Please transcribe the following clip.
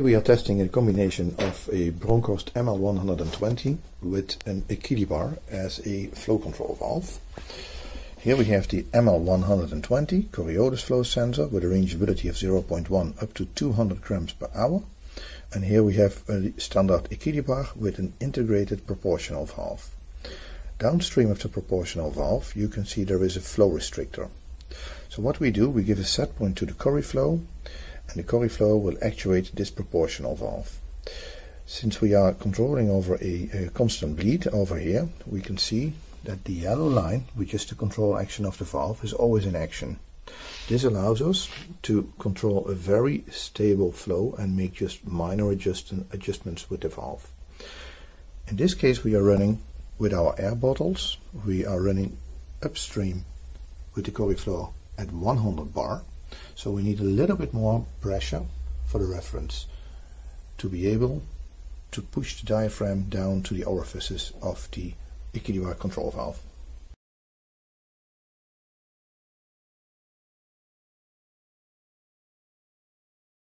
We are testing a combination of a Bronkhorst ML120 with an Equilibar as a flow control valve. Here we have the ML120 Coriolis flow sensor with a rangeability of 0.1 up to 200 grams per hour. And here we have a standard Equilibar with an integrated proportional valve. Downstream of the proportional valve you can see there is a flow restrictor. So what we do, we give a set point to the CoriFlow and the CoriFlow will actuate this proportional valve. Since we are controlling over a, a, constant bleed over here, we can see that the yellow line, which is the control action of the valve, is always in action. This allows us to control a very stable flow and make just minor adjust adjustments with the valve. In this case we are running with our air bottles, we are running upstream with the CoriFlow at 100 bar so we need a little bit more pressure for the reference to be able to push the diaphragm down to the orifices of the Equilibar control valve.